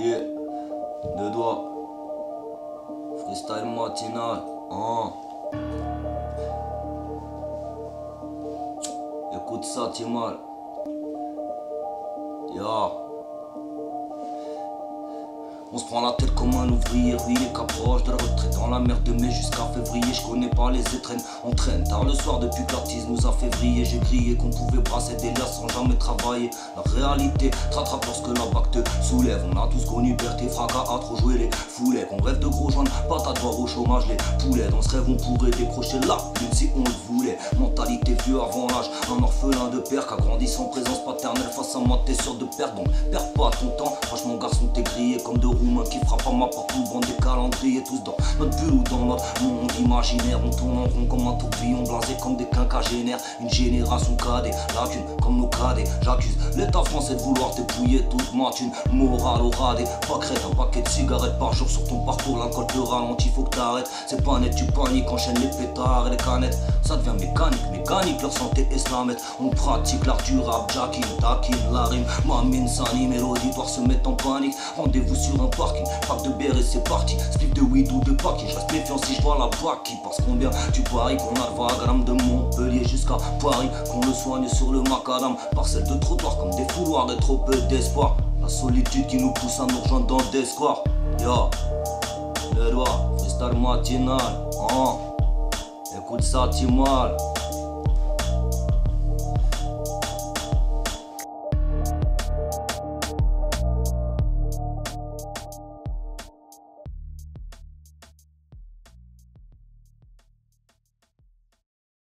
Yeah, deux doigts. Freestyle matinal. Hein. Écoute ça, Timal. Yeah. On se prend la tête comme un ouvrier, ruiné qu'approche de la retraite dans la mer de mai jusqu'à février. Je connais pas les étrennes, on traîne tard le soir depuis que l'artiste nous a fait vriller. J'ai crié qu'on pouvait brasser des liens sans jamais travailler. La réalité t'attrape lorsque te soulève. On a tous connu et fracas à trop jouer les foulets. Qu'on rêve de gros joints, pas voir au chômage les poulets. Dans ce rêve, on pourrait décrocher la lune si on le voulait. Mentalité vieux avant l'âge, un orphelin de père qui a grandi sans présence paternelle face à moi, t'es sûr de perdre. Donc perds pas ton temps, franchement, garçon, t'es grillé comme de roumains qui frappe à ma porte, bande des calendriers, tous dans notre bulle ou dans notre monde imaginaire. On tourne en rond comme un tourbillon, blasé comme des quinquagénaires. Une génération cadet, lacune comme nos cadets. J'accuse l'état français de vouloir dépouiller toute ma thune. Morale au radé, pas crête, un paquet de cigarettes par jour sur ton parcours. L'alcool te ralentit, faut que t'arrêtes. C'est pas net, tu paniques, enchaîne les pétards et les canettes. Ça devient mécanique, mécanique, leur santé islamette. On pratique l'art du rap, Jackie, taquine, la rime. Ma mine s'anime et l'auditoire se met en panique. Rendez-vous sur un parking, pack de bière et c'est parti. Slip de weed ou de paquet, je reste méfiant si je vois la plaque qui passe combien tu paries qu'on a le vagram de Montpellier jusqu'à Paris. Qu'on le soigne sur le macadam, parcelle de trottoir comme des fouloirs et trop peu d'espoir. La solitude qui nous pousse à nous rejoindre dans des squares. Yo, le doigt, freestyle matinal. Hein. Écoute ça, Timal.